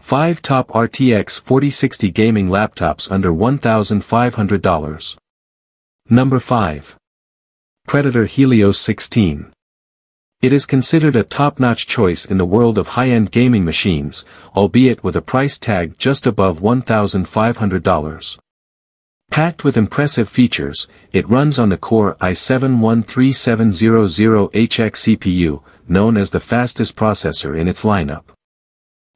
5 top RTX 4060 gaming laptops under $1,500. Number 5. Predator Helios 16. It is considered a top-notch choice in the world of high-end gaming machines, albeit with a price tag just above $1,500. Packed with impressive features, it runs on the Core i7-13700HX CPU, known as the fastest processor in its lineup.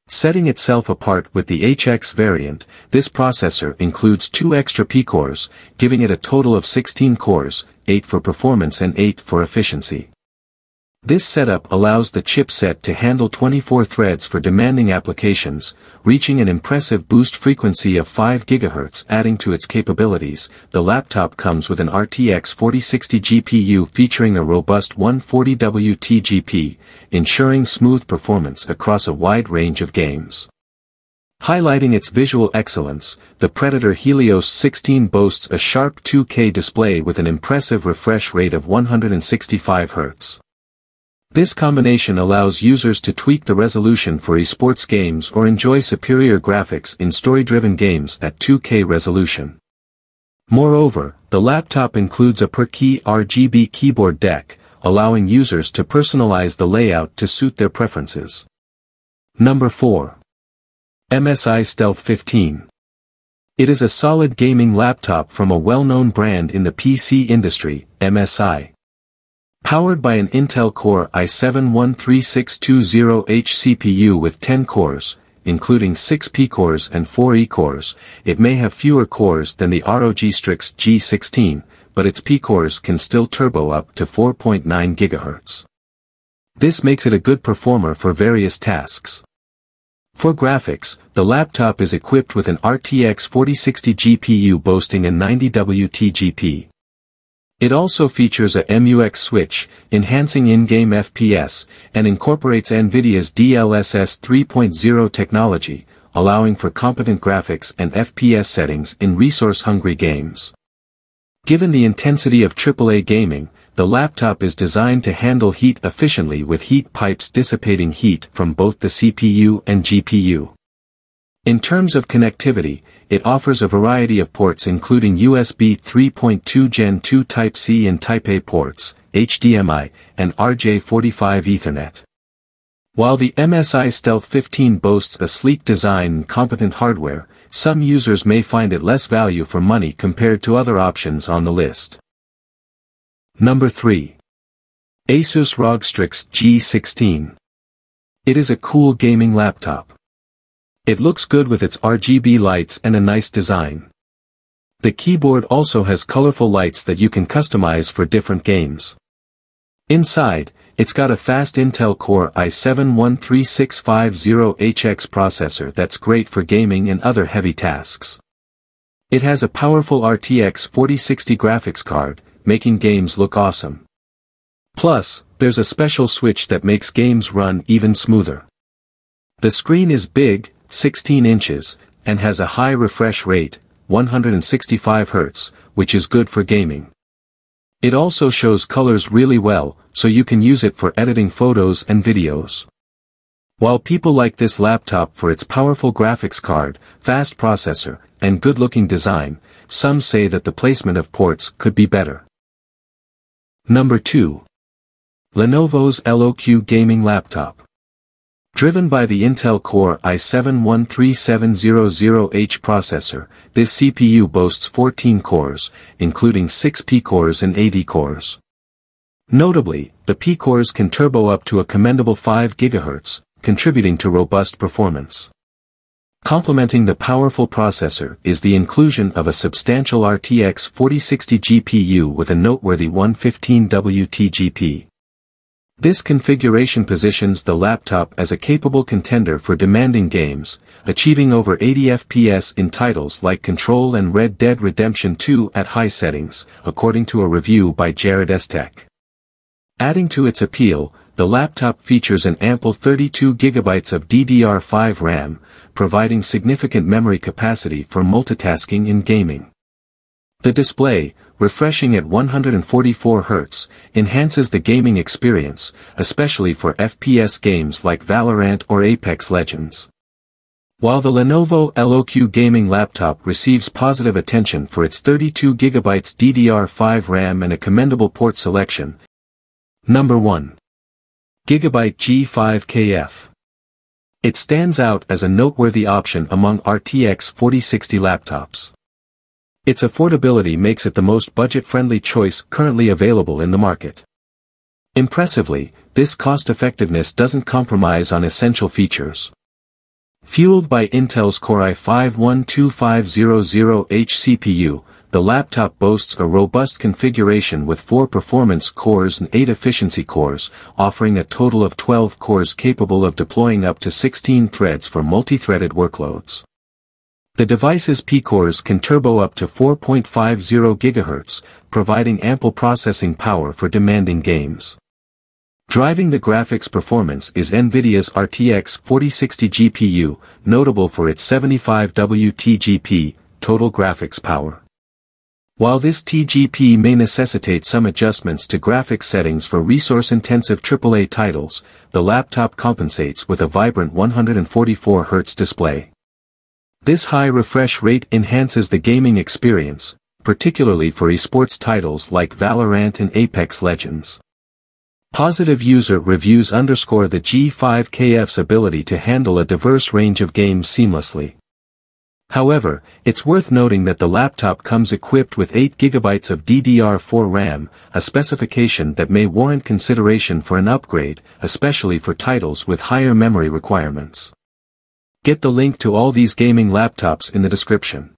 Setting itself apart with the HX variant, this processor includes two extra P-cores, giving it a total of 16 cores, 8 for performance and 8 for efficiency. This setup allows the chipset to handle 24 threads for demanding applications, reaching an impressive boost frequency of 5 GHz adding to its capabilities. The laptop comes with an RTX 4060 GPU featuring a robust 140W TGP, ensuring smooth performance across a wide range of games. Highlighting its visual excellence, the Predator Helios 16 boasts a sharp 2K display with an impressive refresh rate of 165 Hz. This combination allows users to tweak the resolution for esports games or enjoy superior graphics in story-driven games at 2K resolution. Moreover, the laptop includes a per-key RGB keyboard deck, allowing users to personalize the layout to suit their preferences. Number 4. MSI Stealth 15. It is a solid gaming laptop from a well-known brand in the PC industry, MSI. Powered by an Intel Core i7-13620H CPU with 10 cores, including 6 P-cores and 4 E-cores, it may have fewer cores than the ROG Strix G16, but its P-cores can still turbo up to 4.9 GHz. This makes it a good performer for various tasks. For graphics, the laptop is equipped with an RTX 4060 GPU boasting a 90W TGP. It also features a MUX switch, enhancing in-game FPS, and incorporates NVIDIA's DLSS 3.0 technology, allowing for competent graphics and FPS settings in resource-hungry games. Given the intensity of AAA gaming, the laptop is designed to handle heat efficiently with heat pipes dissipating heat from both the CPU and GPU. In terms of connectivity, it offers a variety of ports including USB 3.2 Gen 2 Type-C and Type-A ports, HDMI, and RJ45 Ethernet. While the MSI Stealth 15 boasts a sleek design and competent hardware, some users may find it less value for money compared to other options on the list. Number 3. Asus ROG Strix G16. It is a cool gaming laptop. It looks good with its RGB lights and a nice design. The keyboard also has colorful lights that you can customize for different games. Inside, it's got a fast Intel Core i7-13650HX processor that's great for gaming and other heavy tasks. It has a powerful RTX 4060 graphics card, making games look awesome. Plus, there's a special switch that makes games run even smoother. The screen is big, 16 inches, and has a high refresh rate, 165 Hz, which is good for gaming. It also shows colors really well, so you can use it for editing photos and videos. While people like this laptop for its powerful graphics card, fast processor, and good-looking design, some say that the placement of ports could be better. Number 2. Lenovo's LOQ Gaming Laptop. Driven by the Intel Core i7-13700H processor, this CPU boasts 14 cores, including 6 P-cores and 8 E-cores. Notably, the P-cores can turbo up to a commendable 5 GHz, contributing to robust performance. Complementing the powerful processor is the inclusion of a substantial RTX 4060 GPU with a noteworthy 115W TGP. This configuration positions the laptop as a capable contender for demanding games, achieving over 80 FPS in titles like Control and Red Dead Redemption 2 at high settings, according to a review by Jarrod'sTech. Adding to its appeal, the laptop features an ample 32GB of DDR5 RAM, providing significant memory capacity for multitasking in gaming. The display, refreshing at 144 Hz, enhances the gaming experience, especially for FPS games like Valorant or Apex Legends. While the Lenovo LOQ gaming laptop receives positive attention for its 32GB DDR5 RAM and a commendable port selection. Number 1. Gigabyte G5KF. It stands out as a noteworthy option among RTX 4060 laptops. Its affordability makes it the most budget-friendly choice currently available in the market. Impressively, this cost-effectiveness doesn't compromise on essential features. Fueled by Intel's Core i5-12500H CPU, the laptop boasts a robust configuration with 4 performance cores and 8 efficiency cores, offering a total of 12 cores capable of deploying up to 16 threads for multi-threaded workloads. The device's P-cores can turbo up to 4.50 GHz, providing ample processing power for demanding games. Driving the graphics performance is NVIDIA's RTX 4060 GPU, notable for its 75W TGP, total graphics power. While this TGP may necessitate some adjustments to graphics settings for resource-intensive AAA titles, the laptop compensates with a vibrant 144Hz display. This high refresh rate enhances the gaming experience, particularly for esports titles like Valorant and Apex Legends. Positive user reviews underscore the G5KF's ability to handle a diverse range of games seamlessly. However, it's worth noting that the laptop comes equipped with 8GB of DDR4 RAM, a specification that may warrant consideration for an upgrade, especially for titles with higher memory requirements. Get the link to all these gaming laptops in the description.